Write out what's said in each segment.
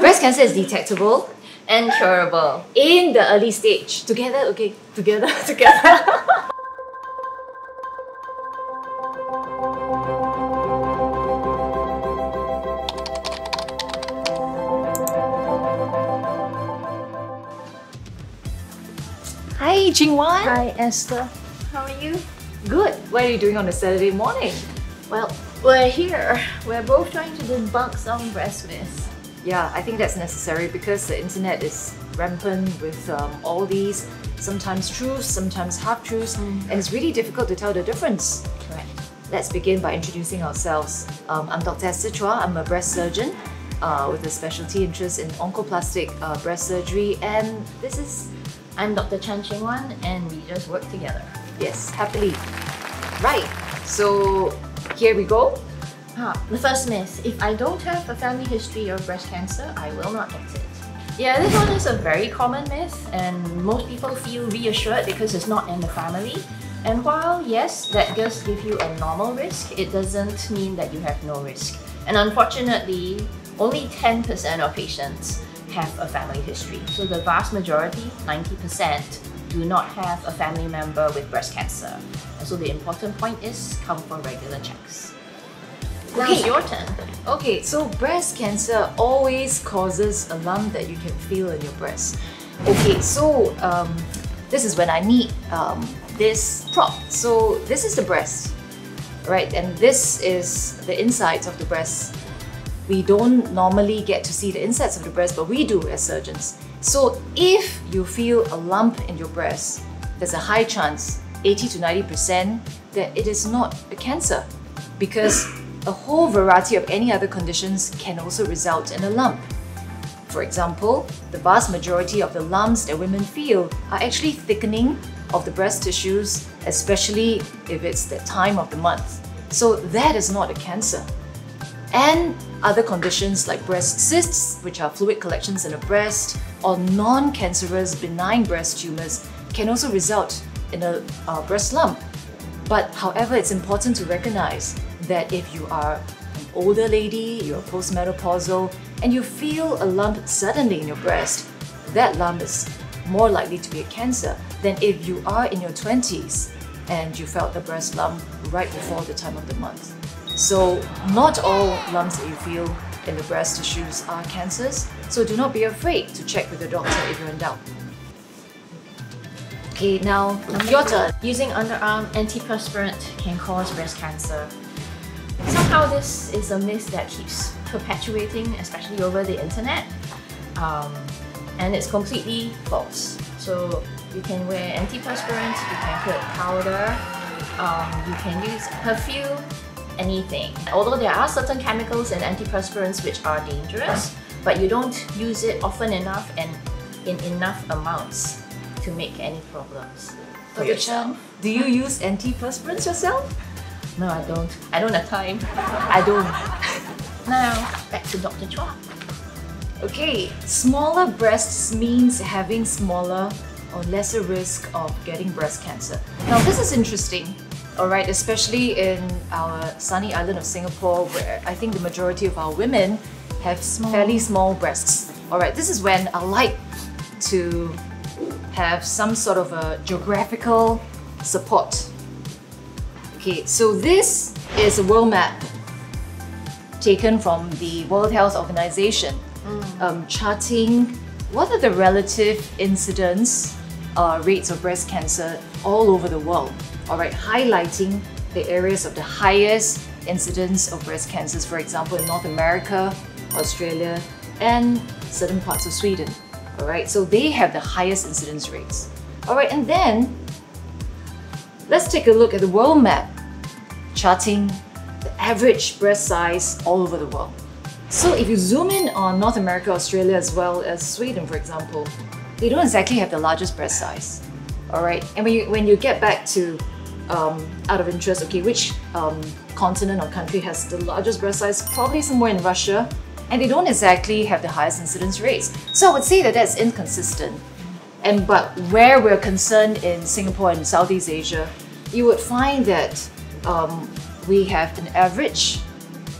Breast cancer is detectable And curable. in the early stage. Together, okay, together, together. Hi, Ching Wan. Hi Esther. How are you? Good. What are you doing on a Saturday morning? Well, we're here. We're both trying to debunk some breast myths. Yeah, I think that's necessary because the internet is rampant with um, all these sometimes truths, sometimes half truths, and it's really difficult to tell the difference. Correct. Let's begin by introducing ourselves. Um, I'm Dr. Esther Chuwa. I'm a breast surgeon uh, with a specialty interest in oncoplastic uh, breast surgery, and this is I'm Dr. Chan Ching Wan and we just work together. yes, happily. Right. So here we go. Ah, the first myth. If I don't have a family history of breast cancer, I will not get it. Yeah, this one is a very common myth and most people feel reassured because it's not in the family. And while, yes, that does give you a normal risk, it doesn't mean that you have no risk. And unfortunately, only 10% of patients have a family history. So the vast majority, 90%, do not have a family member with breast cancer. And so the important point is come for regular checks. Now it's Okay. your turn. Okay, so breast cancer always causes a lump that you can feel in your breast. Okay, so um, this is when I need um, this prop. So this is the breast, right? And this is the insides of the breast. We don't normally get to see the insides of the breast, but we do as surgeons. So if you feel a lump in your breast, there's a high chance, 80 to 90%, that it is not a cancer because a whole variety of any other conditions can also result in a lump. For example, the vast majority of the lumps that women feel are actually thickening of the breast tissues, especially if it's the time of the month. So that is not a cancer. And other conditions like breast cysts, which are fluid collections in the breast, or non-cancerous benign breast tumors can also result in a uh, breast lump. But however, it's important to recognize that if you are an older lady, you're postmenopausal, and you feel a lump suddenly in your breast, that lump is more likely to be a cancer than if you are in your 20s and you felt the breast lump right before the time of the month. So, not all lumps that you feel in the breast tissues are cancers, so do not be afraid to check with your doctor if you're in doubt. Okay, now your turn. Using underarm antiperspirant can cause breast cancer. Somehow this is a myth that keeps perpetuating, especially over the internet. Um, and it's completely false. So you can wear antiperspirant, you can put powder, um, you can use perfume, anything. Although there are certain chemicals in antiperspirants which are dangerous, but you don't use it often enough and in enough amounts to make any problems for Dr. yourself. Do you use antiperspirants yourself? No, I don't. I don't have time. I don't. Now, back to Dr. Chuwa. Okay, smaller breasts means having smaller or lesser risk of getting breast cancer. Now, this is interesting, all right, especially in our sunny island of Singapore, where I think the majority of our women have fairly small breasts. All right, this is when I like to have some sort of a geographical support. Okay, so this is a world map taken from the World Health Organization, um, charting what are the relative incidence uh, rates of breast cancer all over the world. All right, highlighting the areas of the highest incidence of breast cancers, for example, in North America, Australia, and certain parts of Sweden. All right, so they have the highest incidence rates. All right, and then let's take a look at the world map charting the average breast size all over the world. So if you zoom in on North America, Australia, as well as Sweden, for example, they don't exactly have the largest breast size. All right, and when you when you get back to um, out of interest, okay, which um, continent or country has the largest breast size? Probably somewhere in Russia, and they don't exactly have the highest incidence rates. So I would say that that's inconsistent. And but where we're concerned in Singapore and Southeast Asia, you would find that um, we have an average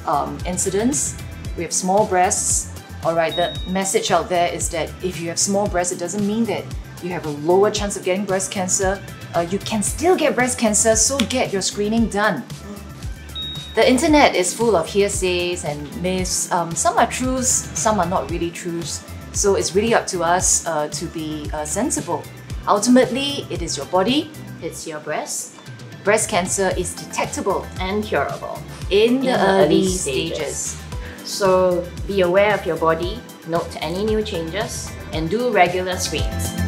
um, incidents. We have small breasts. All right, the message out there is that if you have small breasts, it doesn't mean that you have a lower chance of getting breast cancer. Uh, you can still get breast cancer, so get your screening done. The internet is full of hearsays and myths. Um, some are truths, some are not really truths. So it's really up to us uh, to be uh, sensible. Ultimately, it is your body. It's your breast Breast cancer is detectable and curable in, the, the early early stages. stages. So be aware of your body, note any new changes, and do regular screens.